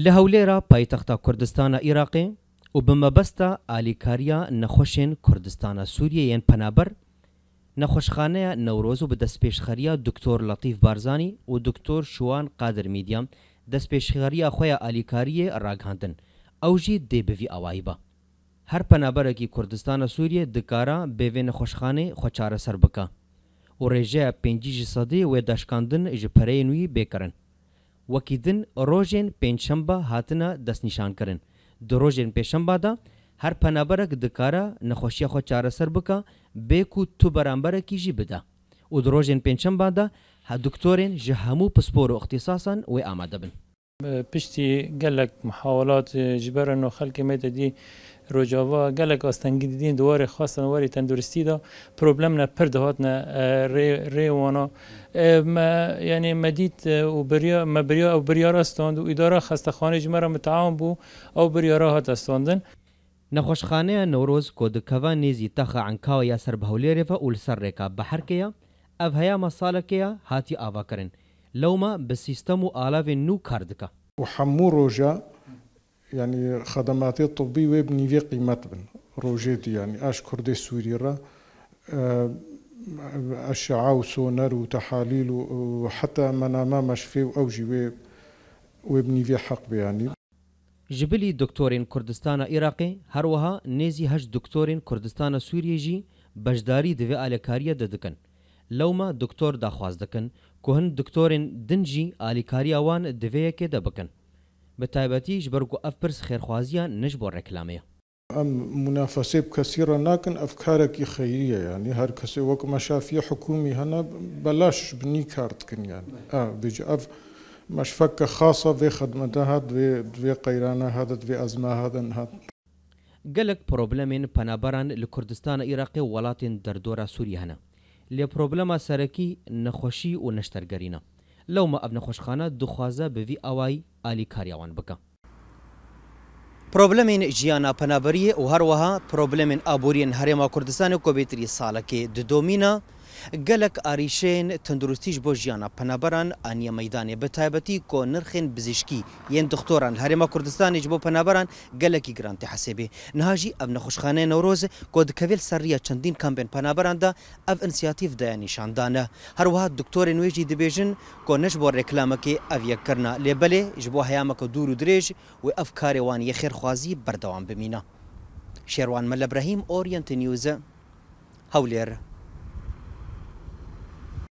لە هەولێرە پایتەختە کوردستانە عێراقی و بمەبەستە ئالیکاریە نەخۆشێن کوردستانە سووریەیەن پەنابەر نەخۆشخانەیە نەورۆز و بەدەستپێشخەریە دکتۆر لەتیف بارزانانی و دکتۆر شووان قادر میدیام دەستپێشخەریە خۆیان ئالیکاریە ڕاگاندن ئەوژی دێبوی ئەوایی بە هەر پەنابەرێکی کوردستانە سووریە دکارە بێوێ نەخۆشخانەی خۆچارە سەر بکە و ڕێژەیە پێنجیژی سەدەی وێداشکاندن ژ پەرەی نووی بێکردن وەکیدن ڕۆژێن پێنجشەمبە هاتنە دەستنیشانکردن دو ڕۆژێن پێشەمبادا هەر پەنابەرێک دکارە نەخۆشیە خۆ چارەسەر بکە بێک و تو بەرامبەرێکیژی بدە و درۆژێن پێنجشەمبادا هە دکتۆرێن ji هەموو پسپۆر و اختیساسان وێ ئامادە بن پشتی گلک محاولات جبرن و خلک میده دی روجاوا گلک آستنگی دیدین دوار خواستن واری تندرستی دا پروبلم نه پر دهات نه ری وانا ما یعنی مدید و بریا ما بریا او بریا راستاند و اداره خستخانه جمره متعاون بو او بریا را هات استاندن نخوشخانه نوروز کودکوا نیزی تخ عنکاو یا سر بهولی رفا اول سر رکا بحر کیا اف هیا مصالکیا هاتی آوا کرن لوما بالسيستم آلاف نو كاردكا وحمو روجا يعني خدمات الطبي وابني في قيمة بن روجيت يعني أشكر دي سوريرا أشعة وسونار وتحاليل وحتى منامة مشفي وأوجي وابني في حق يعني جبلي دكتورين كردستان عراقي هروها نيزي هج دكتورين كردستان سوريجي بجداري دوي على كاريا ددكن لوما دكتور دا خواز دكن ku hin doktorên din jî alîkariya wan divêyekê de bikin bi tایبەتی ji ber ku ev pirs xêrxwaziya nij bo reklameye ئەم منافەسێ کەسیڕە ناکەن ئەف کارێکی خەیریە ینی هەر کەسێ وەک مەشافیە حکومی هەنا بەلاش بنی کارتکنیان بجی ئەف مەشفەکە خاصە vê xدمەدە هات دوێ قەیرانە هادت vê ئەزما هادن هات gelek problemên penaberan li Kurdistana Iraqê welatên derdora Sûriye hene. لپروبلما سرکی نخوشی و نشترگرینه لو ما ابن خوشخانه دخوازه به وی اوای عالی کاریوان بکه پرۆبلمین ژیانە پەنابەری و هەروەها پرۆبلمین ئابوورین هەرێما کوردستانی کۆبێتری ساڵەکەی ددۆمینە گەلک ئاریشێن تەندروستیش بۆ ژیانە پەنابەران ئانیە مەدانێ بە تایبەتی کۆ نرخێن پزیشکی یەن دختۆران هەرێمە کوردستانیش بۆ پەنابەران گەلکی گرانتی حسێبێ نهاژی ئەم نەخۆشخانەیە نەورۆز کۆ دکەوێت سەرریە چەندین کامپێن پەنابەراندا ئەف ئەنسیاتیف دایانیشاندانە هەروەها دکتۆری نوێژی دەبێژن کۆ نەش بۆ ڕێکلامەکەی ئەڤەکردنا لێبەلێ ژ بۆ هەیامەکە دوور و درێژ و ئەف کارێوان یەخێرخوازی بەردەوام بمینە شێوان مەلەبراهیم ئۆریەنتە نیوزە هەولێر